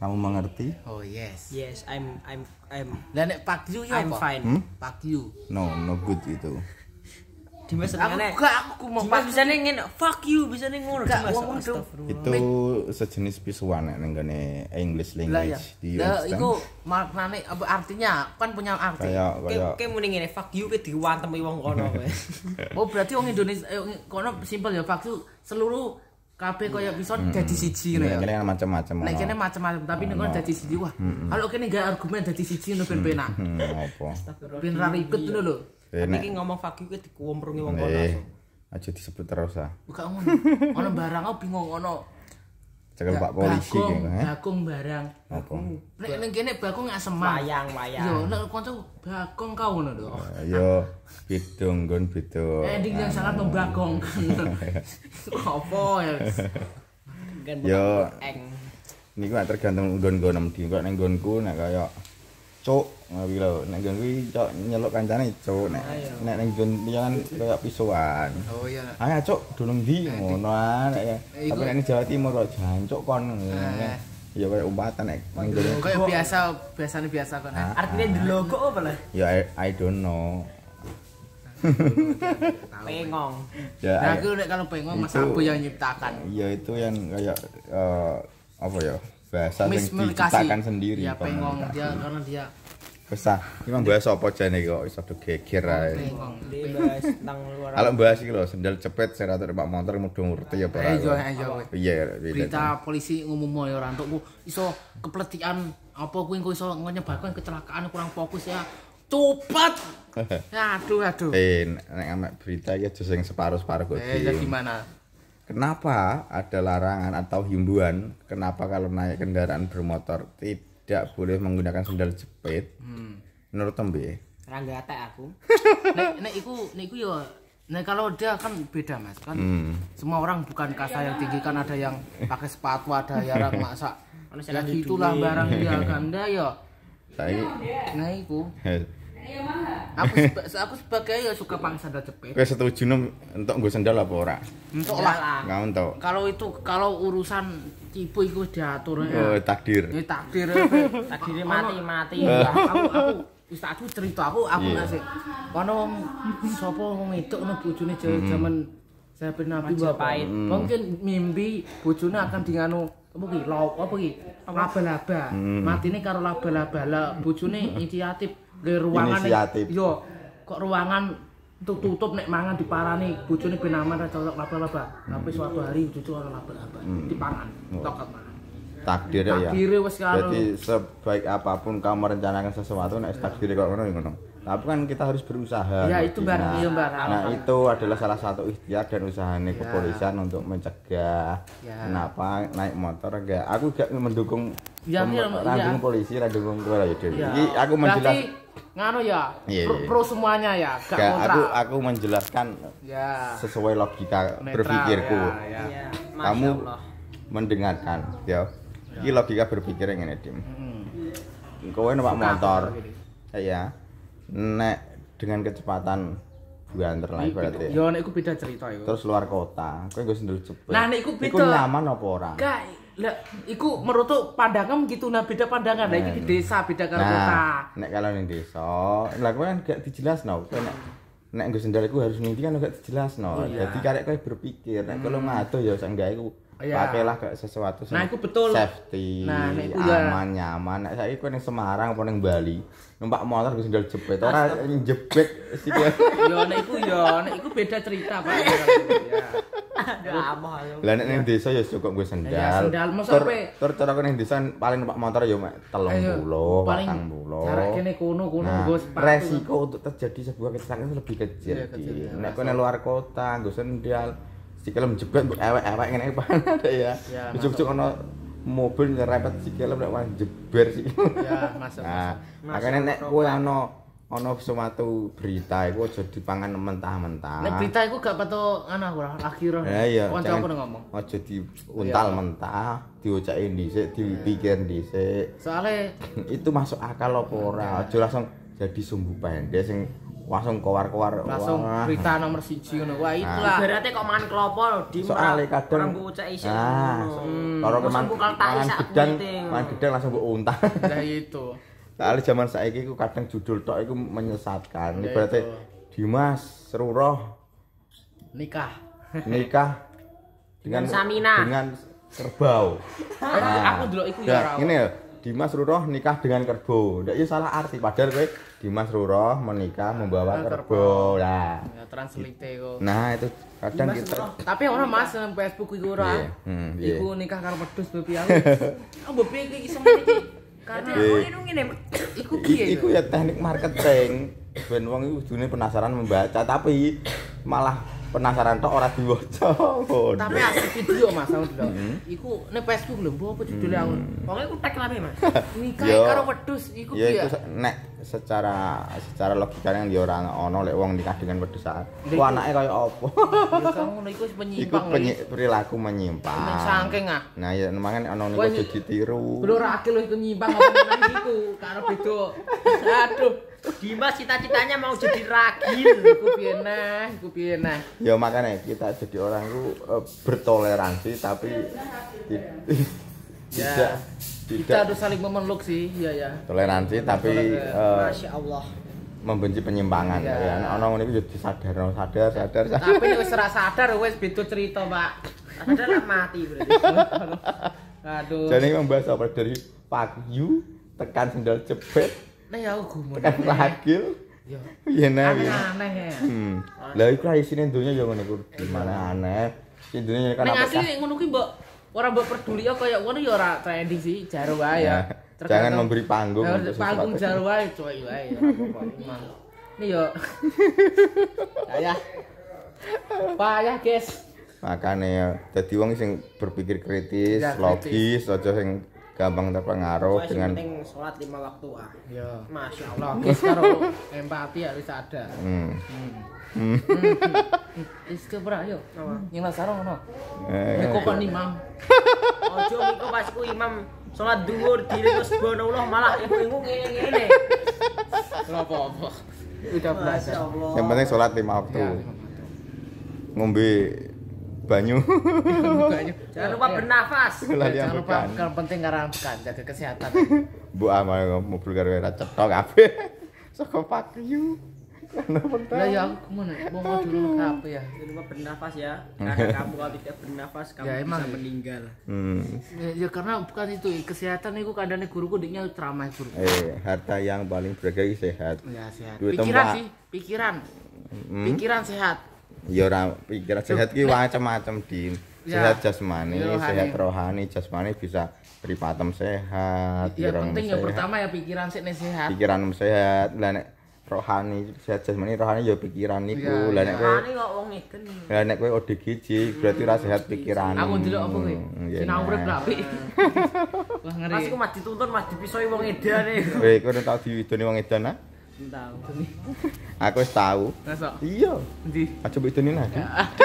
Kamu mengerti? Oh yes. Yes, I'm I'm I'm Lah nek Pak Yu ya I'm apa? fine. Hmm? Pak Yu. No, no good itu. Dimas Aku gak aku mau Dimas Pak bisa nih ngene, fuck you bisa nih ngono Gak, Dimas. Itu sejenis pisuan nek ning gone English language di Lah iku maknane apa artinya kan punya arti. Kayak Kayak muni ngene, fuck you ke diwantem wong kono kowe. Oh berarti wong Indonesia eh, wong- kono simpel ya Pak Yu seluruh kabeh koyo bisa dadi siji ngono ya. ini kan macam-macam. Nek kene macam-macam tapi nek kono dadi siji wah. Kalau kene gak argumen dadi siji ngono ben penak. Hmm, apa? Ben ra ribet ngono lho. Tapi nek iki ngomong you ke dikuwemrungi wong kono. eh, aja disebut terus ah. Bukan ngono. Ono barang aku bingung ono. Cekel Pak polisi gitu, eh. Bagong barang. Apa? Nek ning kene gak semang. Wayang, wayang. Yo nek kanca bagong kau ngono lho. Ayo beda nggon beda. Eh ding yang sangat membagong. Apa ya? Yo. Niku tergantung nggon-nggonem di kok ning nggonku nek kaya cuk ngawi lho nek nggonku iki cuk nyeluk kancane cuk nek nek ning nggon kan kaya pisuan. Oh iya. Ayo cuk dunung ndi ngono ah nek ya. Eh, Tapi nek Jawa Timur kok jancuk kon. Eh. Ya kaya umpatan nek ning nggon. Kayak biasa, biasanya biasa kan. Ah. Artinya di logo apa lah? Ya I, don't know. Pengong. Ya Nah, aku nek kalau pengen Mas Abu yang nyiptakan. Iya itu yang kayak eh, apa ya bahasa yang diciptakan sendiri. Ya pengong dia karena dia Besar. Ini mah bahasa apa jane kok iso do geger ae. Kalau bahas iki lho sendal cepet saya rata numpak motor mudho ngerti ya ora. kowe. Iya, beda. Berita polisi ngumum ya ora entukku iso kepletikan apa kuwi engko iso menyebabkan kecelakaan kurang fokus ya. Ya aduh aduh. Eh, nek amek berita iki aja sing separuh-separuh kok. Eh ya gimana? Kenapa ada larangan atau himbauan kenapa kalau naik kendaraan bermotor tidak boleh menggunakan sendal jepit? Hmm. Menurut tembe? Rangga atek aku. Nek nek iku nek iku yo Nah kalau dia kan beda mas kan Hmm. semua orang bukan kasta yang tinggi kan ada yang pakai sepatu ada yang masa Ono sing ya lagi gitulah barang dia kan dia yo Saiki nah iku aku seba- aku sebagai ya suka pakai sandal jepit kowe setuju nem untuk nggo sendal apa ora? untuk Enggak lah. Enggak untuk. kalau itu kalau urusan tipu itu diatur Oh, ya takdir. ini takdir Takdirnya mati-mati. Iya, aku aku wis aku cerita aku aku Iya. ngasih kono wong sapa wong wedok ono bojone jaman Sahabat Nabi Majapahit. Bapak. Mungkin mimpi bojone akan dinganu apa ki lauk apa ki laba-laba. Matine karo laba-laba. Lah bojone inisiatif ge ruangan Inisiatif. Yo kok ruangan untuk tutup nek mangan diparani bojone ben aman ra cocok laba-laba. Tapi suatu hari cucu ana laba-laba dipangan. Tokat mangan. Takdir ya. Wis karo. Jadi sebaik apa pun kamu merencanakan sesuatu nek takdir kok ngono ya ngono. Tapi kan kita harus berusaha. Ya, itu barang, Nah, iya, barang. Nah, itu adalah salah satu ikhtiar dan usahanya kepolisian untuk mencegah Ya. kenapa naik motor enggak. Aku gak mendukung Ya, pem- iya, randung iya. polisi, kowe ya. Ya. Iki aku menjelas Nganu ya, Iya, pro, iya. pro semuanya ya, gak Gak, kontra. aku aku menjelaskan ya. sesuai logika Netral, berpikirku. ya, ya. Iya, Kamu mendengarkan, ya. Iki logika berpikir yang ngene, Dim. Hmm. Kowe numpak motor. aku. Iya. Nek dengan kecepatan buanter lah berarti. Yo nek iku beda cerita iku. Terus luar kota, kowe nggo sendal jepit. Nah, nek iku Iku beda. nyaman apa ora? Gak, lah iku menurut pandangan gitu nah beda pandangan. Nah, iki di desa beda karo kota. Nah, nek kalau ning desa, lah kowe kan gak dijelasno. Kowe nek nek nggo sendal iku harus nindi kan gak dijelasno. Oh, iya. Jadi karek kowe berpikir, nek kalau ngadoh ya seenggak iku Iya. pakailah kayak sesuatu Nah, iku betul. safety, Nah, iku ya. aman, nyaman. Nek saiki kowe ning Semarang apa ning Bali, numpak motor nggo sendal jepit, ora njebet sikil. Yo nek iku yo nek iku beda cerita, Pak. Ya. Lah nek ning desa ya cukup gue sendal. Ya, sendal. Masa Tur cara ning desa paling numpak motor ya mek 30, paling 40. jarak kene kono kono Nah, resiko untuk terjadi sebuah kecelakaan lebih kecil. Iya, ya. Nek ning luar kota, nggo sendal, sikil menjebet mbok ewek-ewek ngene panas ya. Ya, Ujug-ujug ono mobil nyerempet sikil nek wah jeber sih. Ya, masuk. Nah, makanya nek kowe ono ono suatu berita iku aja dipangan mentah-mentah. Nek berita iku gak pato ana ora akhir. Ya iya, Kanca aku ngomong. Aja diuntal mentah, diucaki dhisik, dipikir dhisik. Soale itu masuk akal apa ora? Aja langsung jadi sumbu pendek sing langsung kowar-kowar. langsung Wah. berita nomor siji ngono. Wah, Nah. itulah. Ibaratnya kok mangan klopo di Soale kadang orang mbok cek isih. Ah, ngono. kalau Langsung keman bukal tai mangan sak gedang, mangan gedang langsung mbok untah. Lah itu. Soalnya zaman saiki ku kadang judul tok iku menyesatkan. Ya Ibaratnya itu. Dimas Seruroh Nikah. nikah dengan Dengan Samina. dengan kerbau. Aku- aku delok iku ya Nah, ora. Ini ya, Dimas Ruroh nikah dengan kerbau. Ndak iya salah arti padahal kowe Dimas Ruroh menikah membawa kerbau. Lah. Ya translate kok. Nah, itu kadang kita Tapi orang mas nang Facebook iku ora. Iya, hmm, iya. Iku nikah karo wedhus bebi aku. Aku mbok piye iki iki? Karena Iya. Oh, ini ngene. iku Iki- piye? iku ya teknik marketing. Ben wong iku penasaran membaca tapi malah penasaran tok ora diwaca. Tapi asli video Mas aku delok. Hmm. Iku ning Facebook lho, apa judule aku? Pokoknya aku tag lame, Mas. Nikah karo wedhus iku ya piye? itu se- nek secara secara logikanya dia ora ono lek wong nikah dengan. Lha Ku iku- anake kaya apa? Ya ngono iku Iku penyimpang. penyi, lho. perilaku menyimpang. saking ah. Nah, ya makanya ono niku ini- aja ditiru. Bro ra akil lho iku nyimpang apa iku karo beda. Aduh, Dimas cita-citanya mau jadi ragil. iku piye nah, iku piye nah. Ya makanya kita jadi orang itu eh, bertoleransi tapi ti- tidak Kita tidak harus saling memeluk sih, iya ya. toleransi tapi Toleransi. eh, Masya Allah. membenci penyimpangan Iya. ya. Nek Ono ngono iku ya disadar, sadar, sadar. sadar. Tapi nek wis ora sadar wis beda cerita, Pak. Ada lah mati berarti. Aduh. Jadi membahas apa dari pagyu tekan sendal jepit, Nah ya aku gumun. tekan ragil. Ya. Iya nah. iya. Aneh-aneh ya. Hmm. Lah iku ra isine donya ya iku gimana aneh. Sing dunya kan Ning apa? asli ngono kuwi mbok ora mbok peduli ya kaya ngono ya ora trending sih, jaro wae ya. Ya, Jangan memberi panggung Ya, untuk panggung jaro wae coy wae ya. Ini yo. Payah. Payah, guys. Makanya ya, jadi wong sing berpikir kritis, Ya, logis, aja sing gampang terpengaruh Pokoknya dengan penting sholat lima waktu ah. Yo. Masya Allah. Karo empati harus ada. hmm. Hmm. Is ke bra yo. Yang lah sarong ono. Eh, Nek kok imam. Ojo miko pas ku imam sholat dhuwur diri terus subhanallah malah iku ngene-ngene. Ora apa-apa. Udah belajar. Allah. yang penting sholat lima waktu, Ya, ngombe banyu. Jangan lupa bernafas. lali Jangan lupa yang penting karena bukan jaga kesehatan. Bu amal mobil karo ora cetok kabeh. Saka pakyu. Karena Lah ya aku ke mana? Mau mau dulu apa ya? Jangan lupa bernafas ya. Karena kamu kalau tidak bernafas kamu Ya, emang. bisa meninggal. Hmm. Ya, ya karena bukan itu kesehatan itu kadang guruku diknya ceramah guru. Eh, harta yang paling berharga sehat. Ya sehat. Duit Pikiran tempat. sih, pikiran. Hmm. Pikiran sehat. Ya ora pikiran sehat ki macam-macam din. Ya. Sehat jasmani, Ya, rohani. sehat rohani, jasmani bisa pripatem sehat, Ya penting yang sehat, pertama ya pikiran sih nih sehat. pikiran sehat. Lah nek rohani sehat jasmani rohani ya pikiran niku. Ya, Lah ya. nek kowe Ini kok wong ngeden. lah nek kowe ODGJ berarti ora sehat pikiran. Aku ndelok apa kowe? Sinau urip rapi. Wah ngeri. Mas aku mas dituntun mas dipisoi wong edan nih. Kowe kowe tau diwidoni wong edan ah? Tahu. Aku wis tau. Masa? Iya. Ndi? Aja widoni nah.